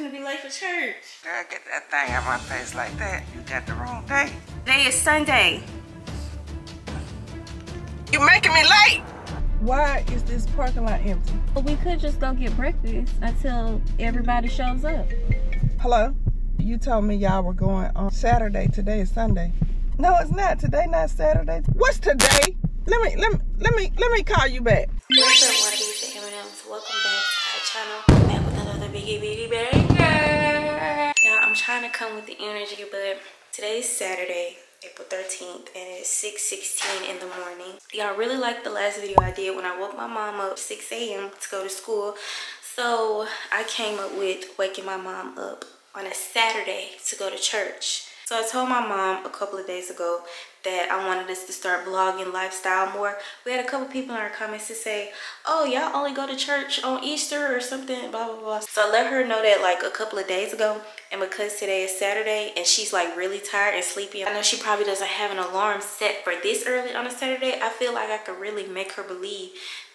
finna be late for church. Girl, get that thing out my face like that. You got the wrong day. Today is Sunday. You're making me late. Why is this parking lot empty? Well, We could just go get breakfast until everybody shows up. Hello? You told me y'all were going on Saturday. Today is Sunday. No, it's not. Today not Saturday. What's today? Let me let me let me let me call you back. What's up, Wannabes and M&Ms? Welcome back to our channel. Back with another biggie biggie banger. Now, I'm trying to come with the energy, but today's Saturday, April 13th, and it's 6.16 in the morning. Y'all really liked the last video I did when I woke my mom up 6 a.m. to go to school. So, I came up with waking my mom up on a Saturday to go to church. So I told my mom a couple of days ago that I wanted us to start vlogging lifestyle more. We had a couple people in our comments to say, oh, y'all only go to church on Easter or something, blah, blah, blah. So I let her know that like a couple of days ago. And because today is Saturday and she's like really tired and sleepy, I know she probably doesn't have an alarm set for this early on a Saturday. I feel like I could really make her believe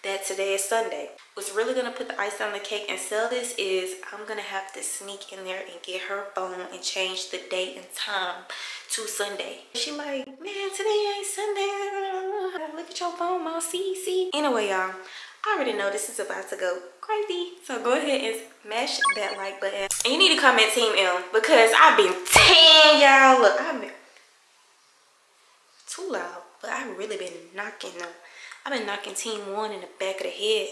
that today is Sunday. What's really gonna put the ice on the cake and sell this is I'm gonna have to sneak in there and get her phone and change the date and time to Sunday. She like, man, today ain't Sunday. Look at your phone, mom, see, see. Anyway, y'all, I already know this is about to go crazy. So go ahead and smash that like button. And you need to comment Team M because I've been 10, y'all. Look, I've been too loud, but I've really been knocking them. I've been knocking team Juan in the back of the head.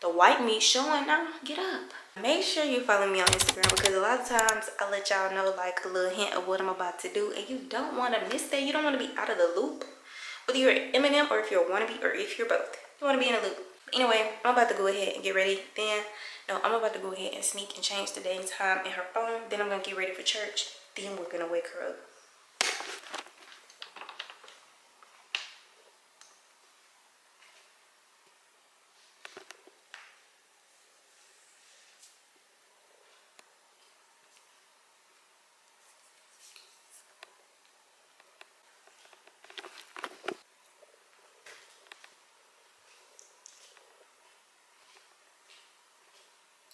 The white meat showing now. Get up. Make sure you follow me on Instagram because a lot of times I let y'all know like a little hint of what I'm about to do and you don't want to miss that. You don't want to be out of the loop. Whether you're M&M or if you're a wannabe or if you're both. You want to be in a loop. Anyway, I'm about to go ahead and get ready. Then, no, I'm about to go ahead and sneak and change the day and time in her phone. Then I'm going to get ready for church. Then we're going to wake her up.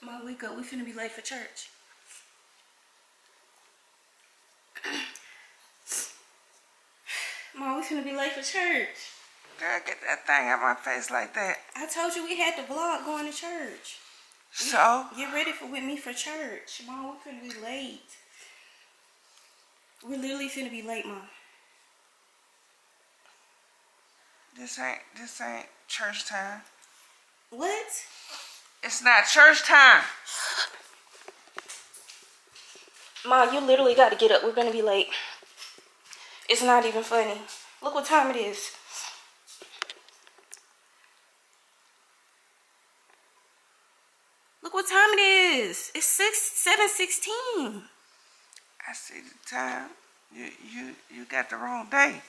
Mom, wake up. We finna be late for church. Mom, we finna be late for church. Girl, get that thing out my face like that. I told you we had the vlog going to church. So? Get ready for with me for church. Mom, we're finna be late. We're literally finna be late, Mom. This ain't this ain't church time. What? It's not church time. Mom, you literally got to get up. We're going to be late. It's not even funny. Look what time it is. Look what time it is. It's 6, 7, 16. I see the time. You you you got the wrong day.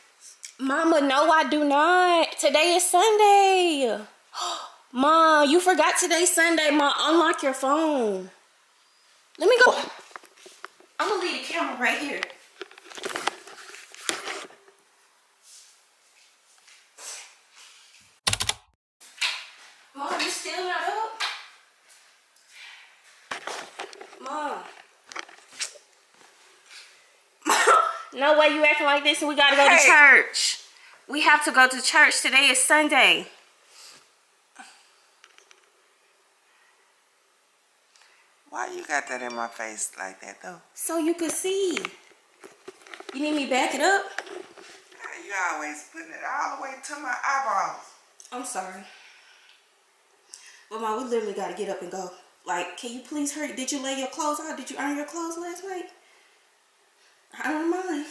Mama, no, I do not. Today is Sunday. Mom, you forgot today's Sunday. Mom, unlock your phone. Let me go. I'm gonna leave the camera right here. Mom, you still not up? Mom. no way you acting like this and we gotta go Hey. to church. We have to go to church. Today is Sunday. Why you got that in my face like that though? So you could see. You need me back it up? You always putting it all the way to my eyeballs. I'm sorry. But mom, we literally gotta get up and go. Like, can you please hurry? Did you lay your clothes out? Did you iron your clothes last night? I ironed mine.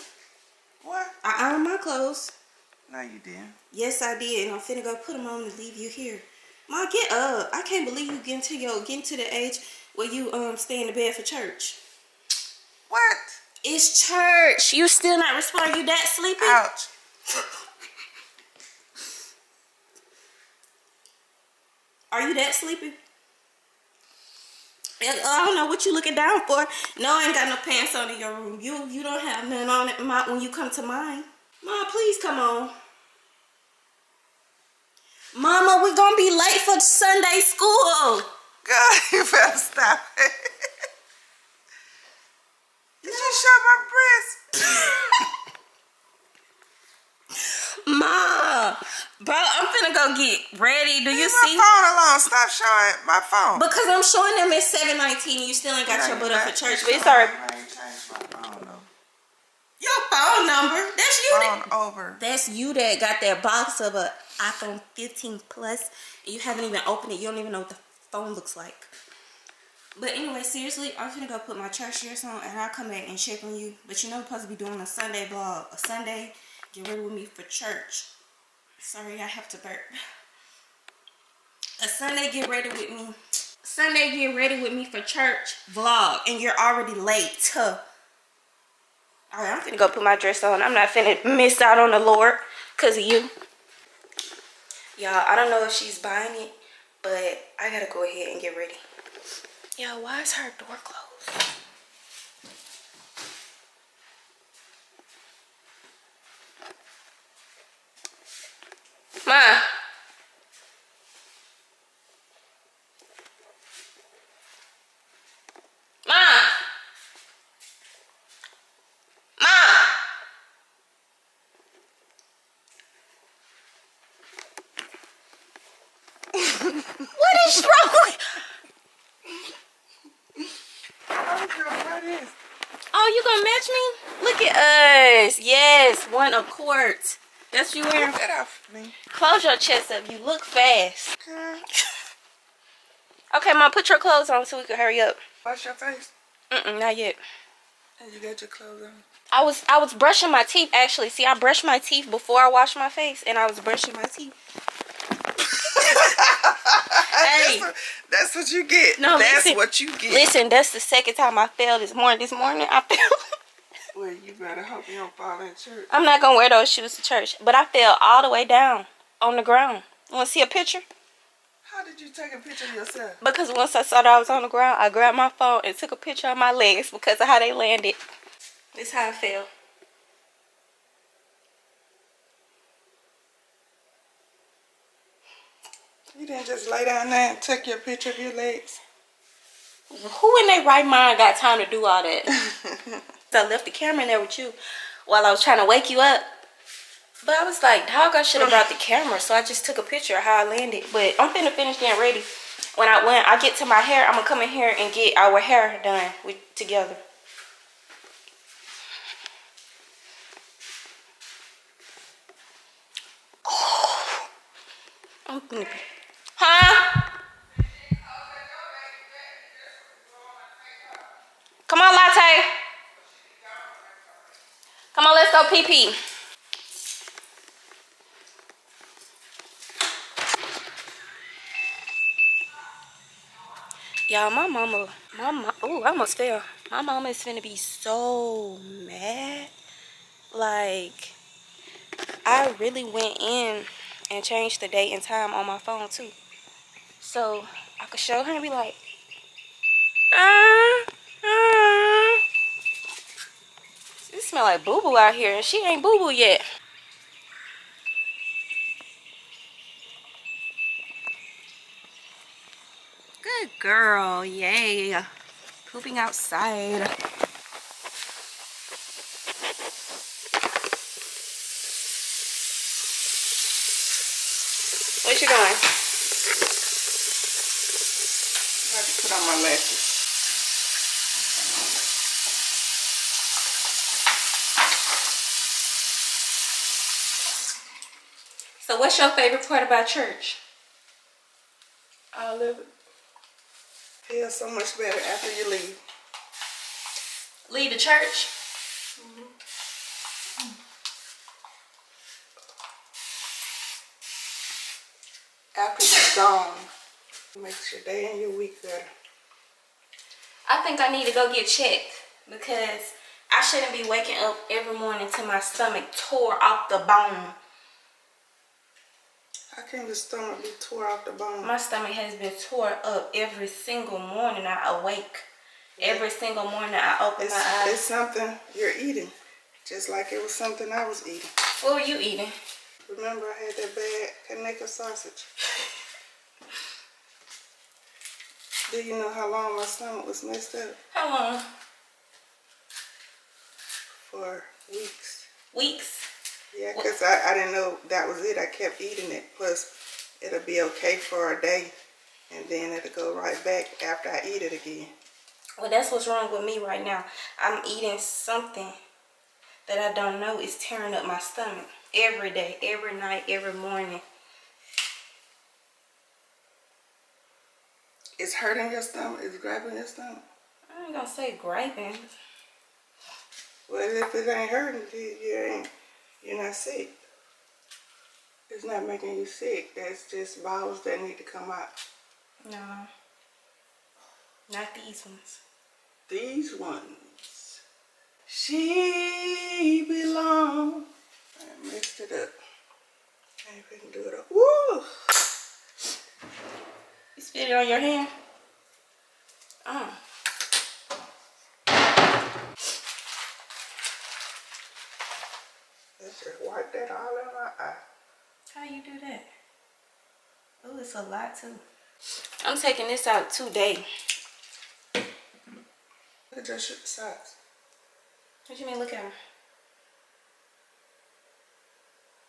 What? I ironed my clothes. No, you didn't. Yes, I did. And I'm finna go put them on and leave you here. Mom, get up. I can't believe you getting to your getting to the age where you um stay in the bed for church. What? It's church. You still not responding? You that sleepy? Ouch. Are you that sleepy? I don't know what you looking down for. No, I ain't got no pants on in your room. You you don't have none on it my, when you come to mine. Mom, please come on. Mama, we're gonna be late for Sunday school. God, you better stop it. You just show my breast. Ma, bro, I'm finna go get ready. Do Leave you see? my phone alone. Stop showing my phone. Because I'm showing them at 719. You still ain't got yeah, your butt up for church. But it's alright. Your phone number. That's you. Phone that, over. That's you that got that box of a iPhone 15 Plus. And you haven't even opened it. You don't even know what the phone looks like. But anyway, seriously, I'm gonna go put my church shirts on, and I'll come back and check on you. But you know, I'm supposed to be doing a Sunday vlog, a Sunday get ready with me for church. Sorry, I have to burp. A Sunday get ready with me. Sunday get ready with me for church vlog, and you're already late. Huh? All right, I'm finna go put my dress on. I'm not finna miss out on the Lord because of you. Y'all, I don't know if she's buying it, but I gotta go ahead and get ready. Y'all, why is her door closed? Ma. Ma. Ma. what is wrong? Oh, girl, what is? Oh, you gonna match me? Look at us. Yes, quart. That's you wearing. Get off me. Close your chest up. You look fast. Okay, mom, put your clothes on so we can hurry up. wash your face. Mm-mm, not yet. And you got your clothes on. I was I was brushing my teeth actually. See, I brushed my teeth before I washed my face, and I was brushing my teeth. Hey. That's, what, that's what you get. No, that's listen. what you get. Listen, that's the second time I failed this morning. This morning I fell. Well, you better hope you don't fall in church. I'm not gonna wear those shoes to church, but I fell all the way down on the ground. You wanna see a picture? How did you take a picture of yourself? Because once I saw that I was on the ground, I grabbed my phone and took a picture of my legs because of how they landed. This how I fell. You didn't just lay down there and take your picture of your legs. Who in their right mind got time to do all that? I left the camera in there with you while I was trying to wake you up. But I was like, dog, I should have brought the camera. So I just took a picture of how I landed. But I'm finna finish getting ready. When I when I get to my hair, I'm gonna come in here and get our hair done with together. I'm be. Huh? Come on, latte. Come on, let's go pee pee. Y'all, my mama, my mama, ooh, I almost fell. My mama is finna be so mad. Like, I really went in and changed the date and time on my phone too. So I could show her and be like, uh, uh. It smell like boo boo out here and she ain't boo boo yet. Good girl, yay. Pooping outside. What you doing? I just put on my lashes. So what's your favorite part about church? I of it. Feels so much better after you leave. Leave the church? Mm-hmm. After you're gone, it makes your day and your week better. I think I need to go get checked because I shouldn't be waking up every morning to my stomach tore off the bone. How can your stomach be tore off the bone? My stomach has been tore up every single morning I awake. Every single morning I open It's, my eyes. it's something you're eating, just like it was something I was eating. What were you eating? Remember, I had that bad Conecuh sausage. Do you know how long my stomach was messed up? How long? For weeks. Weeks? Yeah, because I, I didn't know that was it. I kept eating it. Plus, it'll be okay for a day and then it'll go right back after I eat it again. Well, that's what's wrong with me right now. I'm eating something that I don't know is tearing up my stomach every day, every night, every morning. It's hurting your stomach? It's grabbing your stomach? I ain't gonna say grabbing. Well, if it ain't hurting, you ain't, you're not sick. It's not making you sick. That's just bowels that need to come out. No. Not these ones. These ones. She belong. I mixed it up. I ain't finna do it up. Woo! You spit it on your hand? Oh. Let's just wipe that all in my eye. How you do that? Oh, it's a lot too. I'm taking this out today. Look at your socks. What you mean look at them?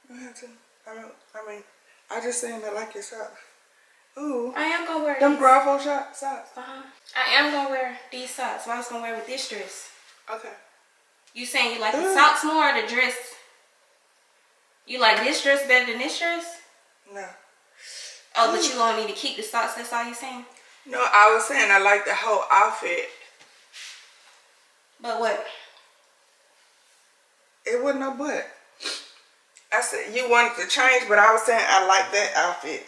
You have to. I mean, I mean, I just saying I like your socks. Ooh. I am gonna wear Them these. Gravo shot socks. Uh-huh. I am gonna wear these socks. What I was gonna wear with this dress. Okay. You saying you like the Mm. socks more or the dress? You like this dress better than this dress? No. Oh, but mm. you want me to keep the socks, that's all you're saying? No, I was saying I like the whole outfit. But what? It wasn't no but. I said you wanted to change, but I was saying I like that outfit.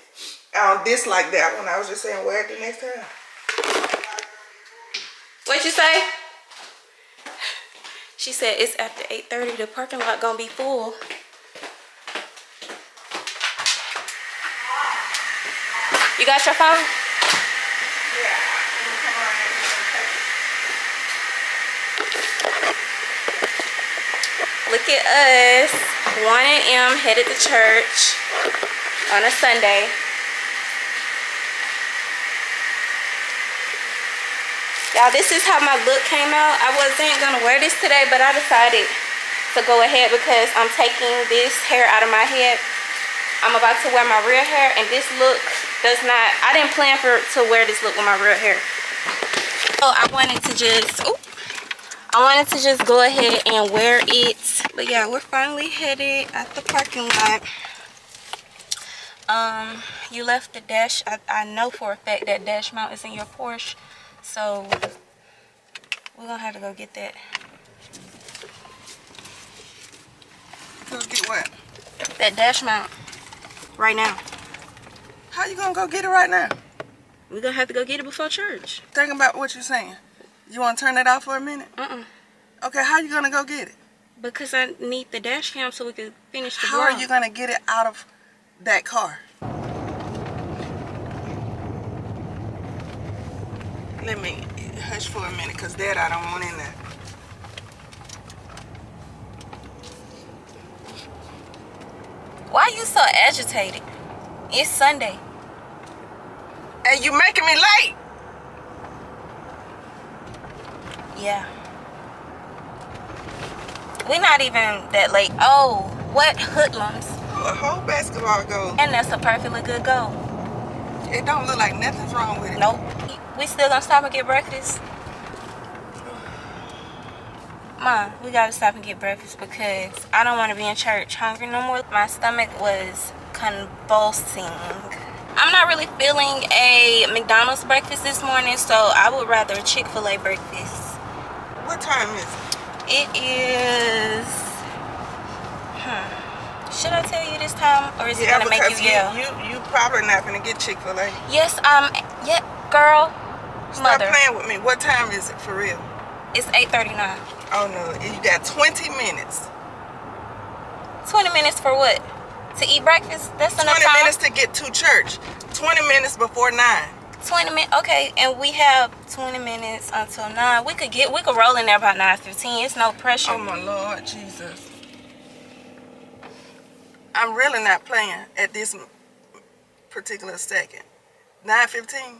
I don't dislike that one. I was just saying wear it the next time. What you say? She said it's after 8.30. The parking lot gonna be full. Got your phone? Look at us. 1 a.m. headed to church on a Sunday. Y'all, this is how my look came out. I wasn't gonna wear this today, but I decided to go ahead because I'm taking this hair out of my head. I'm about to wear my real hair, and this look does not, I didn't plan for to wear this look with my real hair. So I wanted to just, I wanted to just go ahead and wear it. But yeah, we're finally headed at the parking lot. Um, you left the dash. I, I know for a fact that dash mount is in your Porsche. So we're gonna have to go get that. Go get what? That dash mount right now. How you gonna go get it right now? We're gonna have to go get it before church. Think about what you're saying. You want to turn that off for a minute? Uh-uh. Okay, how you gonna go get it? Because I need the dash cam so we can finish the How are you gonna get it out of that car? Let me hush for a minute, cause that I don't want in there. Why are you so agitated? It's Sunday. And you making me late. Yeah. We're not even that late. Oh, what hoodlums. A whole basketball goal. And that's a perfectly good goal. It don't look like nothing's wrong with it. Nope. We still gonna stop and get breakfast? Mom, we gotta stop and get breakfast because I don't want to be in church hungry no more. My stomach was convulsing. I'm not really feeling a McDonald's breakfast this morning, so I would rather a Chick-fil-A breakfast. What time is it? It is. Hmm. Should I tell you this time, or is it gonna make you you, yell? you you probably not gonna get Chick Fil A. Yes, um, yeah, girl, Stop mother. playing with me. What time is it for real? It's 8:39. Oh no, you got 20 minutes. 20 minutes for what? To eat breakfast? That's 20 enough time. minutes to get to church. 20 minutes before nine. 20 minutes. Okay, and we have 20 minutes until 9. We could get we could roll in there about 9:15. It's no pressure. Oh my Lord Jesus. I'm really not playing at this particular second. 9:15.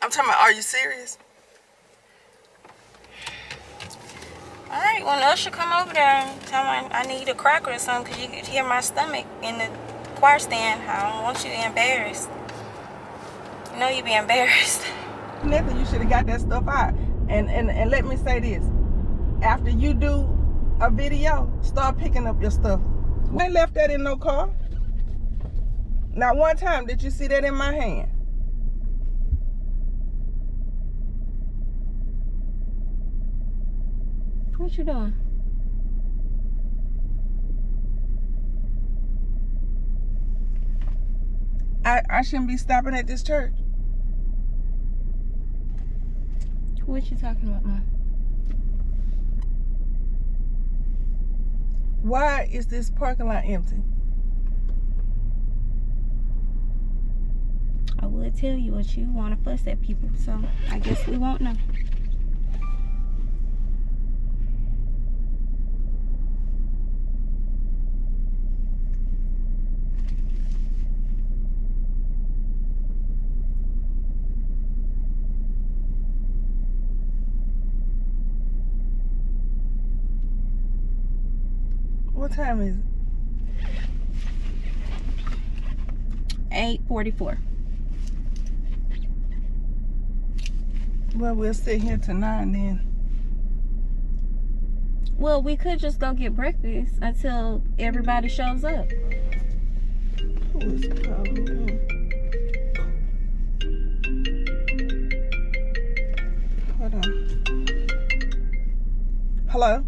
I'm talking about. Are you serious? All right, well, Usher come over there and tell me I need a cracker or something because you could hear my stomach in the choir stand. I don't want you to embarrassed. You know you'd be embarrassed. Nothing. You should have got that stuff out. And, and and let me say this: after you do a video, start picking up your stuff. We left that in no car. Not one time did you see that in my hand. What you doing? I, I shouldn't be stopping at this church. What you talking about, Mom? Why is this parking lot empty? I would tell you what you want to fuss at people, so I guess we won't know. What time is it? 844. Well, we'll sit here till nine then. Well, we could just go get breakfast until everybody shows up. Who is calling me? Hold on. Hello.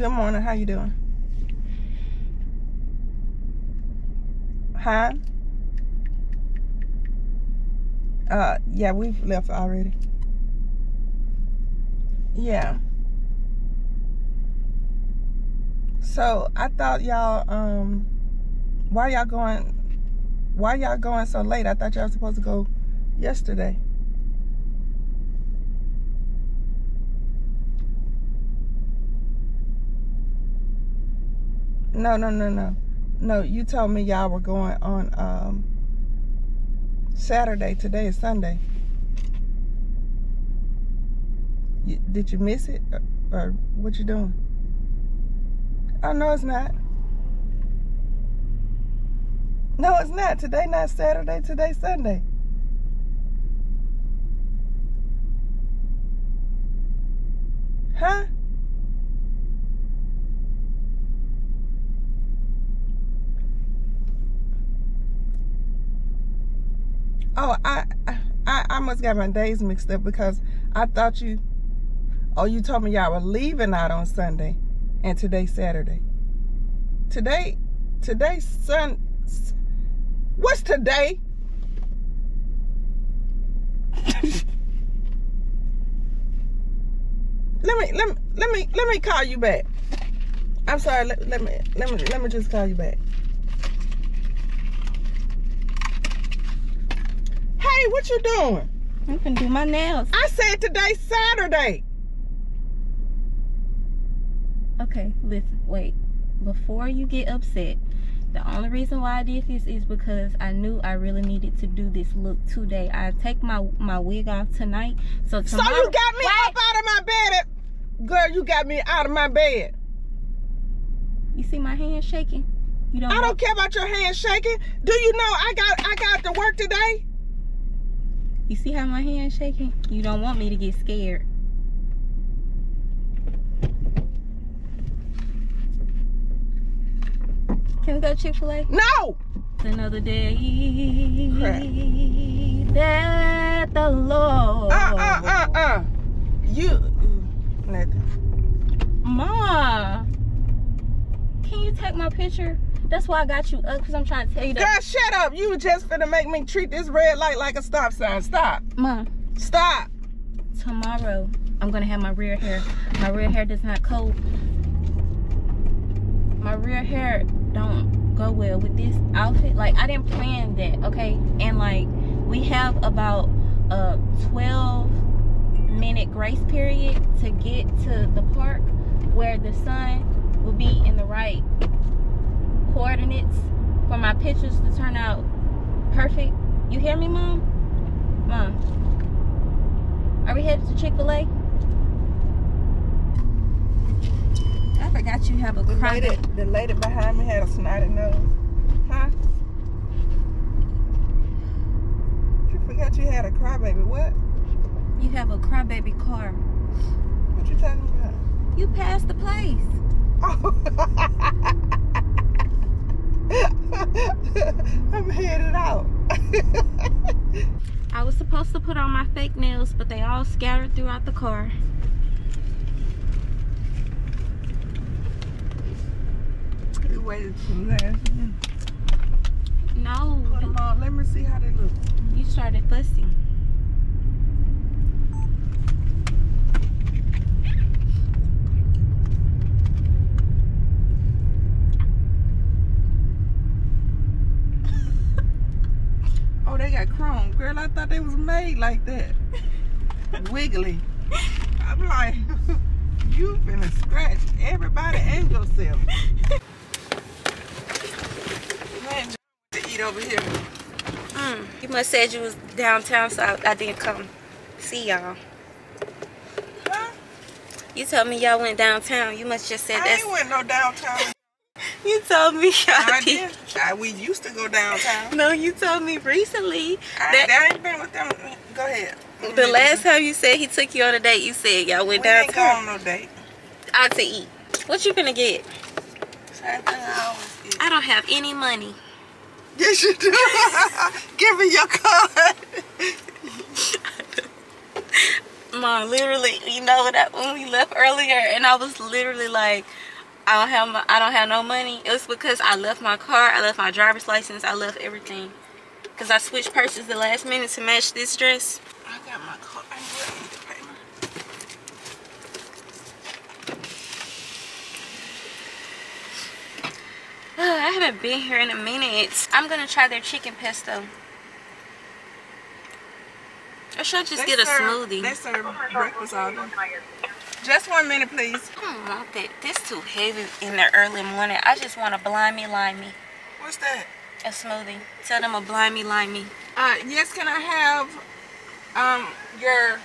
Good morning. How you doing? Hi. Uh, yeah, we've left already. Yeah. So I thought y'all um why y'all going why y'all going so late? I thought y'all supposed to go yesterday. No, no, no, no. No, you told me y'all were going on um Saturday. Today is Sunday. You, did you miss it? Or, or what you doing? Oh, no, it's not. No, it's not. Today not Saturday. Today Sunday. Huh? Oh, I, I I must got my days mixed up because I thought you. Oh, you told me y'all were leaving out on Sunday, and today's Saturday. Today, today's Sun. What's today? let me let me let me let me call you back. I'm sorry. Let, let me let me let me just call you back. Hey, what you doing? I'm gonna do my nails. I said today's Saturday. Okay, listen, wait. Before you get upset, the only reason why I did this is because I knew I really needed to do this look today. I take my my wig off tonight, so tomorrow. So you got me Wait. up out of my bed. Girl, you got me out of my bed. You see my hand shaking? You don't. I don't care about your hand shaking. Do you know I got I got to work today? You see how my hand's shaking? You don't want me to get scared. Can we go Chick Fil A? No. It's another day Crap. that the Lord. Uh uh uh uh. You nothing. Ma, can you take my picture? That's why I got you uh, up because I'm trying to tell you that. Girl, shut up. You just finna make me treat this red light like a stop sign. Stop. Ma, Stop. tomorrow I'm gonna have my rear hair. My rear hair does not coat. My rear hair don't go well with this outfit. Like I didn't plan that, okay? And like we have about a 12 minute grace period to get to the park where the sun will be in the right coordinates for my pictures to turn out perfect. You hear me, mom? Mom. Are we headed to Chick-fil-A? I forgot you have a The lady, the lady behind me had a snotty nose. Huh? You forgot you had a crybaby. What? You have a crybaby car. What you talking about? You passed the place. Oh. I'm headed out. I was supposed to put on my fake nails, but they all scattered throughout the car. you waited till last minute. No, Put 'em on. Let me see how they look. you started fussing. Oh, they got chrome. Girl, I thought they was made like that. Wiggly. I'm like, you finna scratch everybody and yourself. Man, to eat over here. Mm, you must said you was downtown, so I, I didn't come see y'all. Huh? You told me y'all went downtown. You must just said that. I ain't went no downtown. You told me y'all I did. did. I, we used to go downtown. No, you told me recently I, that I ain't been with them. Go ahead. the last time you said he took you on a date, you said y'all went we ain't downtown on no date. out to eat. What you gonna get? Same thing I always eat. I don't have any money. Yes, you do. Give me your card. Mom, literally, you know that when we left earlier, and I was literally like, I don't have my, I don't have no money. It was because I left my car, I left my driver's license, I left everything. Cause I switched purses the last minute to match this dress. I got my card. I really need to pay my. I haven't been here in a minute. I'm gonna try their chicken pesto. Or should I just They get a serve- smoothie? They serve breakfast all day. Just one minute, please. I don't want that. This is too heavy in the early morning. I just want a blimey limey. What's that? A smoothie. Tell them a blimey limey. Uh, yes, can I have um your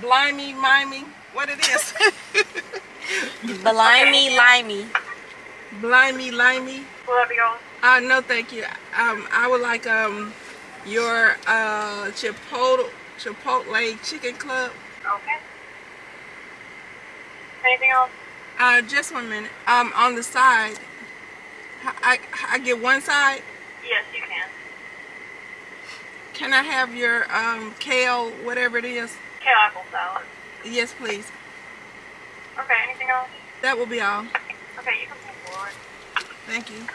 blimey, mimey? What it is? Blimey limey. blimey, limey. Will that be all? Uh, no, thank you. Um, I would like um your uh chipotle chipotle chicken club. Okay. Anything else? Uh, just one minute. Um, on the side, I, I, I get one side. Yes, you can. Can I have your um kale, whatever it is? Kale apple salad. Yes, please. Okay, anything else? That will be all. Okay, you can move forward. Thank you.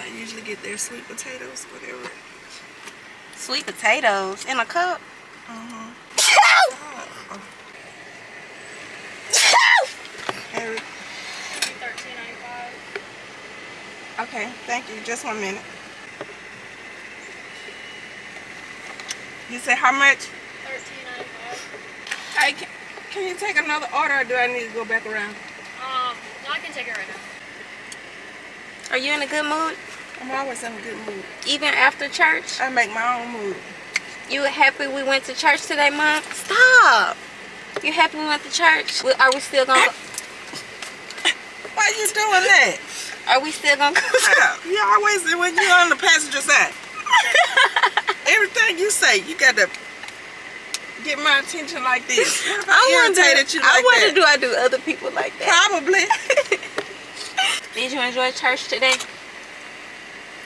I usually get their sweet potatoes, whatever. Sweet potatoes in a cup. Harry. Okay, thank you. Just one minute. You say how much? Hey, can, can you take another order or do I need to go back around? Um, no, I can take it right now. Are you in a good mood? I'm always in a good mood. Even after church? I make my own mood. You happy we went to church today, Mom? Stop. You happy we went to church? Are we still gonna? Go, Why you doing that? are we still gonna go? Yeah, you always when you're on the passenger side. Everything you say, you got to get my attention like this. What if I, I wonder. you like I wonder, that? do I do other people like that? Probably. Did you enjoy church today?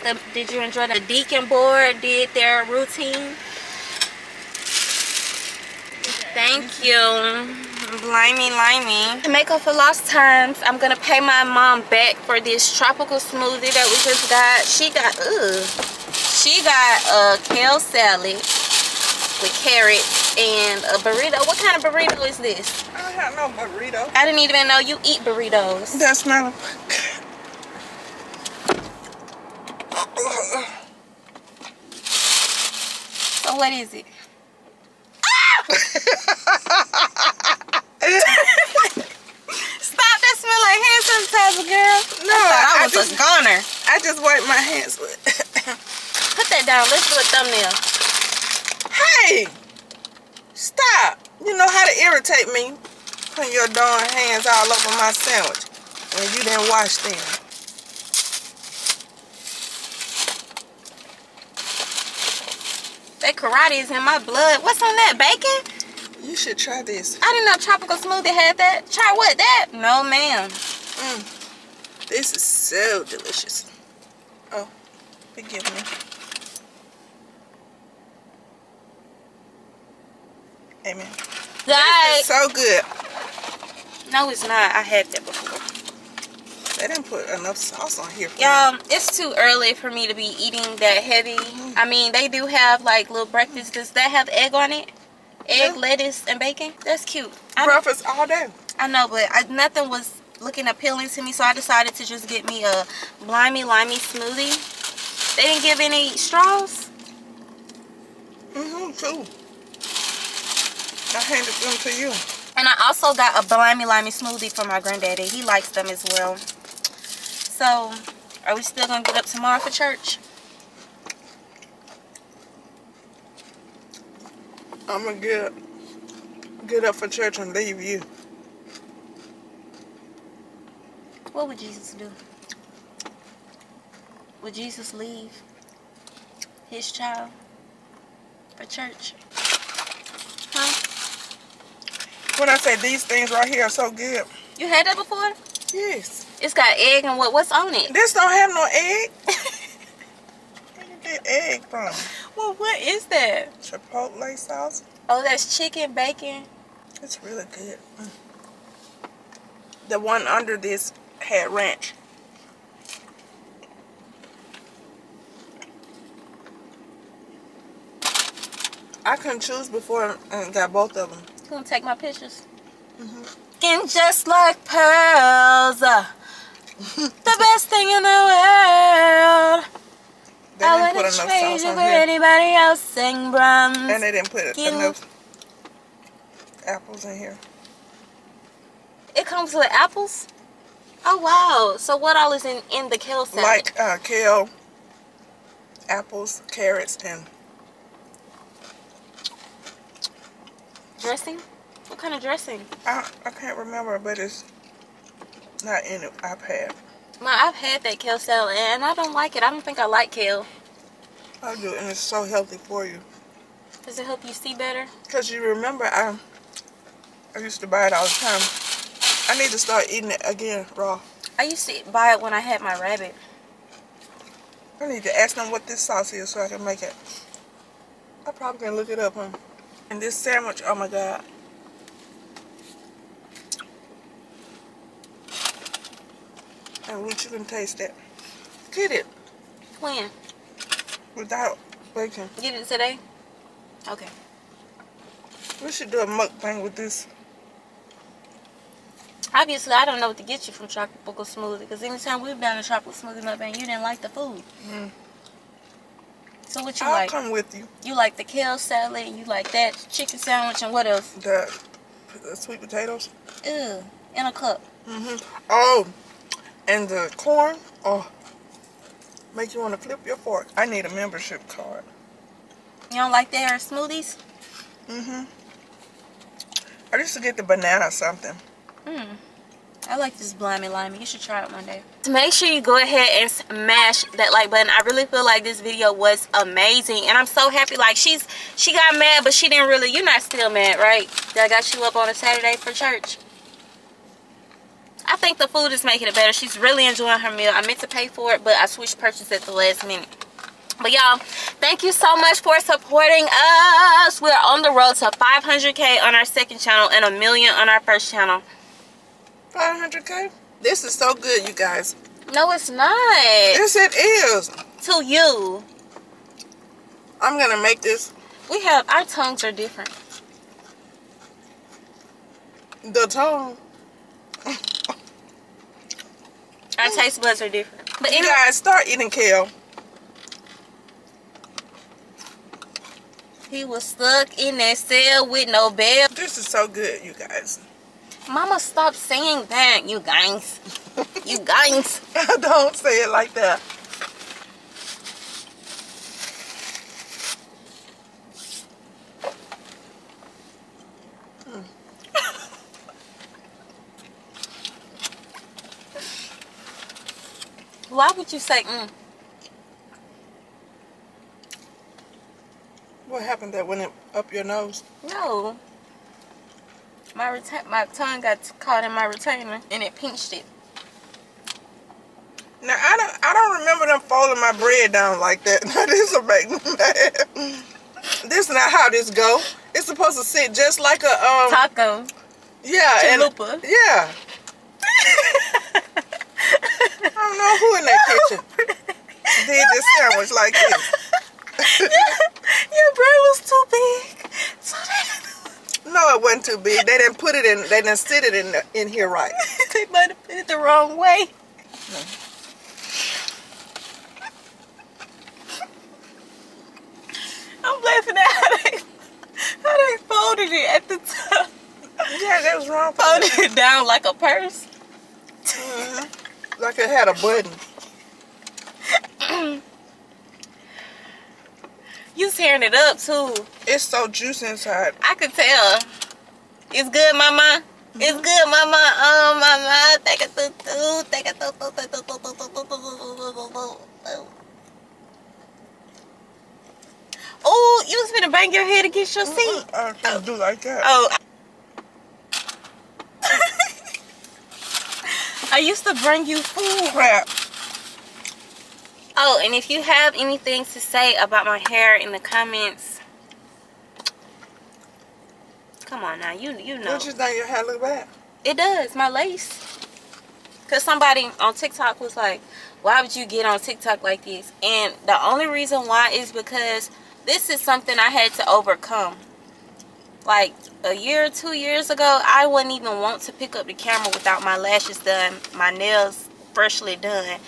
The, did you enjoy the deacon board did their routine? Thank you. Limey, limey. To make up for lost times, I'm gonna pay my mom back for this tropical smoothie that we just got. She got, ugh. She got a kale salad with carrots and a burrito. What kind of burrito is this? I don't have no burrito. I didn't even know you eat burritos. That's not a. So what is it? Stop! That smell like hand sanitizer, girl. No, I, I, was just a goner. I just wiped my hands with. Put that down. Let's do a thumbnail. hey, stop! You know how to irritate me. putting your darn hands all over my sandwich when you didn't wash them. That karate is in my blood. What's on that? Bacon? You should try this. I didn't know tropical smoothie had that. Try what? That? No, ma'am. Mm. This is so delicious. Oh, forgive me. Amen. Guys. It's so good. No, it's not. I had that before. They didn't put enough sauce on here. Y'all, it's too early for me to be eating that heavy. I mean, they do have like little breakfast. Does that have egg on it? Egg, Yeah. lettuce, and bacon? That's cute. I, Breakfast all day. I know, but I, nothing was looking appealing to me, so I decided to just get me a blimey limey smoothie. They didn't give any straws. Mm-hmm, too. I handed them to you. And I also got a blimey limey smoothie for my granddaddy. He likes them as well. So, are we still gonna get up tomorrow for church? I'm gonna get get up for church and leave you. What would Jesus do? Would Jesus leave his child for church? Huh? When I say these things right here are so good. You had that before? Yes. It's got egg and what? What's on it? This don't have no egg. Where you get egg from? Well, what is that? Chipotle sauce. Oh, that's chicken, bacon. It's really good. Mm. The one under this had ranch. I couldn't choose before and got both of them. You gonna take my pictures? Mhm. And just like pearls, the best thing in the world. They I didn't put enough sauce on here. anybody else. Sing Brahms. And they didn't put You- enough apples in here. It comes with apples. Oh wow! So what all is in in the kale salad? Like uh, kale, apples, carrots, and dressing? What kind of dressing? I, I can't remember, but it's not in the iPad. My, I've had that kale salad and I don't like it. I don't think I like kale. I do, and it's so healthy for you. Does it help you see better? Cause you remember, I I used to buy it all the time. I need to start eating it again raw. I used to buy it when I had my rabbit. I need to ask them what this sauce is so I can make it. I probably can look it up, huh? And this sandwich, oh my god. And once you to taste it, get it When? without bacon. Get it today? Okay. We should do a mukbang with this. Obviously, I don't know what to get you from Tropical Smoothie because anytime we've done a Tropical Smoothie mukbang, you didn't like the food. Mm. So what you I'll like? come with you. You like the kale salad, and you like that chicken sandwich, and what else? The, the sweet potatoes. Ew, in a cup. hmm Oh, and the corn. Oh, make you want to flip your fork. I need a membership card. You don't like their smoothies? Mm-hmm. I used to get the banana something. Hmm. I like this blimey limey. You should try it one day. To make sure you go ahead and smash that like button. I really feel like this video was amazing. And I'm so happy. Like she's she got mad, but she didn't really you're not still mad, right? That I got you up on a Saturday for church. I think the food is making it better. She's really enjoying her meal. I meant to pay for it, but I switched purchase at the last minute. But y'all, thank you so much for supporting us. We're on the road to 500k on our second channel and a million on our first channel. 500k? This is so good, you guys. No, it's not. Yes, it is. to you. I'm going to make this We have our tongues are different. the tongue. Our taste buds are different. But You anyway, guys, start eating kale. he was stuck in that cell with no bell. This is so good, you guys. Mama, stop saying that, you guys. You guys. I Don't say it like that. Why would you say mm? What happened that went up your nose? No. My retain my tongue got caught in my retainer and it pinched it. Now I don't I don't remember them folding my bread down like that. Now this will make me mad. This is not how this go. It's supposed to sit just like a um Taco. yeah and chalupa. yeah. I don't know who in that kitchen did this sandwich like this. Your bread was too big. So they, No, it wasn't too big. They didn't put it in. They didn't sit it in in here right. they might have put it the wrong way. Hmm. I'm laughing at how they, how they folded it at the top. Yeah, that was wrong. Folded it down like a purse. Mm-hmm. Like it had a button. you tearing it up too. It's so juicy inside. I could tell. It's good, mama. It's mm-hmm. good, mama. Oh, mama. Take it to Take it to Oh, you was finna bang your head against your seat. I can't do like that. Oh. I used to bring you food. crap. Oh, and if you have anything to say about my hair in the comments, come on now, you you know. Don't you think your hair look bad? It does, my lace. Cause somebody on TikTok was like, "Why would you get on TikTok like this?" And the only reason why is because this is something I had to overcome. Like a year or two years ago, I wouldn't even want to pick up the camera without my lashes done, my nails freshly done,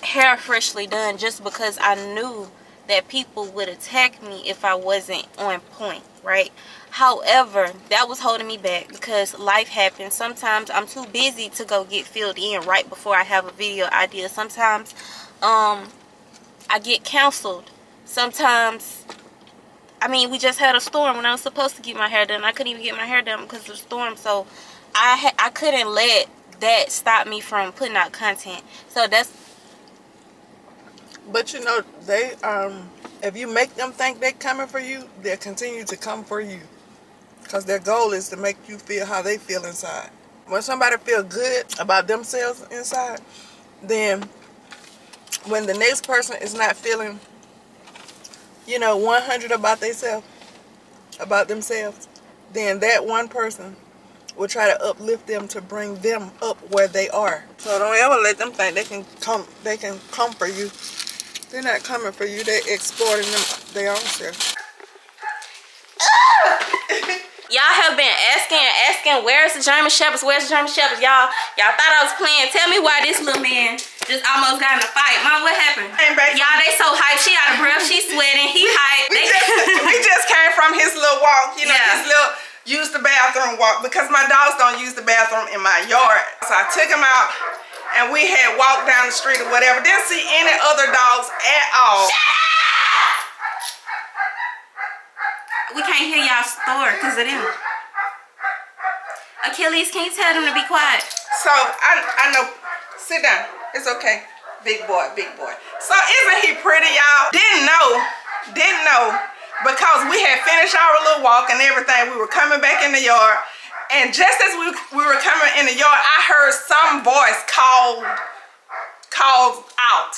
hair freshly done, just because I knew that people would attack me if I wasn't on point, right? However, that was holding me back because life happens. Sometimes I'm too busy to go get filled in right before I have a video idea. Sometimes um I get counseled. Sometimes I mean, we just had a storm when I was supposed to get my hair done. I couldn't even get my hair done because of the storm. So I I couldn't let that stop me from putting out content. So that's But you know, they um, if you make them think they're coming for you, they'll continue to come for you. Cause their goal is to make you feel how they feel inside. When somebody feel good about themselves inside, then when the next person is not feeling, you know, 100 about themselves, about themselves, then that one person will try to uplift them to bring them up where they are. So don't ever let them think they can come they can come for you. They're not coming for you, they're exploiting them their own self. Y'all have been asking and asking, where's the German Shepherds? Where's the German Shepherds? Y'all, y'all thought I was playing. Tell me why this little man just almost got in a fight. Mom, what happened? Y'all, they so hyped. She out of breath. She sweating. He hyped. We just, we just came from his little walk, you know, Yeah. his little use the bathroom walk because my dogs don't use the bathroom in my yard. So I took him out and we had walked down the street or whatever. Didn't see any other dogs at all. we can't hear y'all store because of them. Achilles, can you tell them to be quiet? So I I know. Sit down. It's okay. Big boy, big boy. So isn't he pretty, y'all? Didn't know. Didn't know. Because we had finished our little walk and everything. We were coming back in the yard. And just as we, we were coming in the yard, I heard some voice called called out.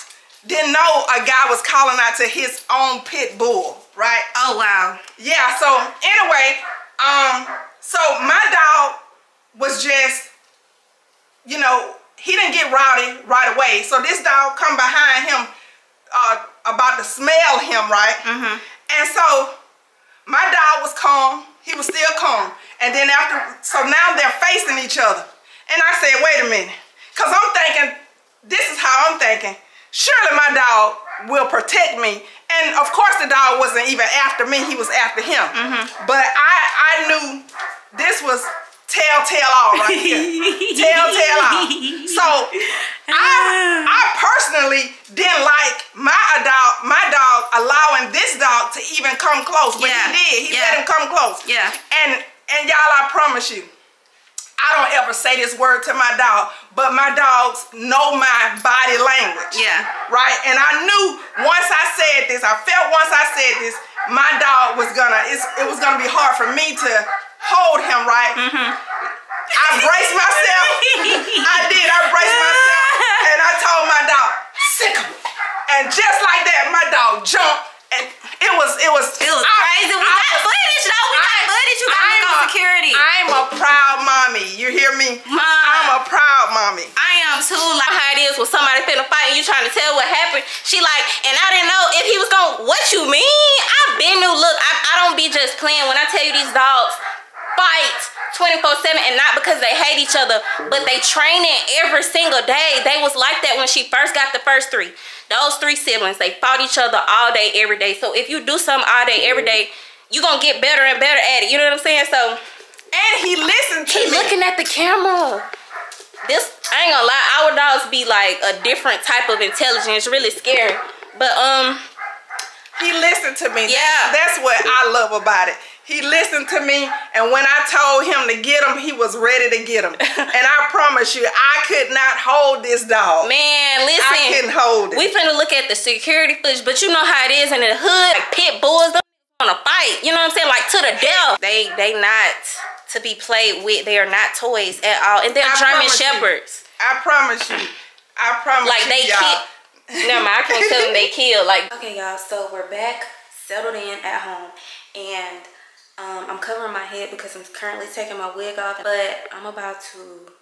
Didn't know a guy was calling out to his own pit bull, right? Oh, wow. Yeah, so anyway, um, so my dog was just, you know, he didn't get rowdy right away. So this dog come behind him, uh, about to smell him, right? Mm-hmm. And so my dog was calm. He was still calm. And then after, so now they're facing each other. And I said, wait a minute. Because I'm thinking, this is how I'm thinking. Surely my dog will protect me. And of course the dog wasn't even after me. He was after him. But I, I knew this was telltale all right here. telltale all. So I, ah. I personally didn't like my dog, my dog allowing this dog to even come close, but Yeah, he did. He yeah. let him come close. Yeah. And and y'all, I promise you, I don't ever say this word to my dog, but my dogs know my body language. Yeah. Right? And I knew once I said this, I felt once I said this, my dog was gonna, it's, it was gonna be hard for me to hold him, right? Mm-hmm. I braced myself. I did, I braced myself. And I told my dog, sick him. And just like that, my dog jumped. And it was, it was, It was I- crazy. We I got footage, though. We got I- footage. You got to I'm a- security. I'm a proud mommy. You hear me? Mom. I'm a proud mommy. I am too. Like how it is when somebody finna fight and you trying to tell what happened. She like, and I didn't know if he was going. What you mean? I been new. Look, I, I don't be just playing when I tell you these dogs fight 24 7 and not because they hate each other but they train it every single day they was like that when she first got the first three those three siblings they fought each other all day every day so if you do something all day every day you're gonna get better and better at it you know what i'm saying so And he listened to he me. looking at the camera. This I ain't gonna lie, our dogs be like a different type of intelligence, really scary. But um, He listened to me. Yeah. That's what I love about it. He listened to me, and when I told him to get him, he was ready to get him. and I promise you, I could not hold this dog. man, listen. I couldn't hold it. we finna look at the security footage, but you know how it is in the hood, like pit bulls them on a fight. You know what I'm saying? Like to the death. They they not to be played with. They are not toys at all, and they're I German promise you. shepherds. I promise you. I promise like you, they y'all. Kill. Never mind, I can't tell them they kill. Like okay, y'all. So we're back, settled in at home, and um, I'm covering my head because I'm currently taking my wig off. But I'm about to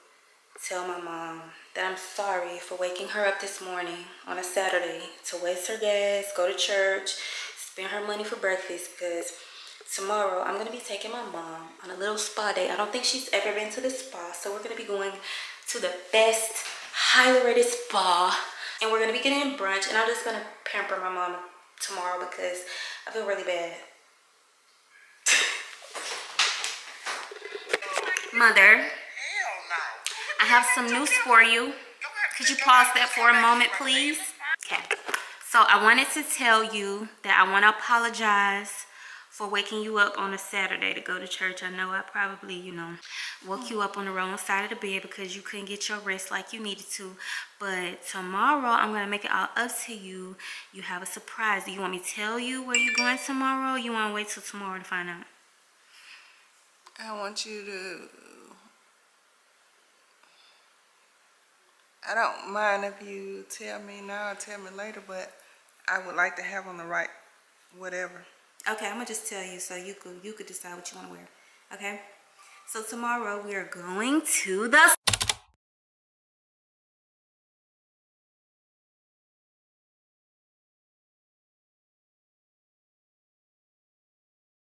tell my mom that I'm sorry for waking her up this morning on a Saturday to waste her gas, go to church, spend her money for breakfast because tomorrow I'm gonna be taking my mom on a little spa day. I don't think she's ever been to the spa, so we're gonna be going to the best, highly rated spa, and we're gonna be getting brunch. And I'm just gonna pamper my mom tomorrow because I feel really bad. Mother, I have some news for you. Could you pause that for a moment, please? Okay. So I wanted to tell you that I want to apologize for waking you up on a Saturday to go to church. I know I probably, you know, woke you up on the wrong side of the bed because you couldn't get your rest like you needed to. But tomorrow, I'm going to make it all up to you. You have a surprise. Do you want me to tell you where you're going tomorrow? You want to wait till tomorrow to find out? I want you to. I don't mind if you tell me now or tell me later, but I would like to have on the right whatever. Okay, I'm gonna just tell you so you could you could decide what you want to wear. Okay. So tomorrow we are going to the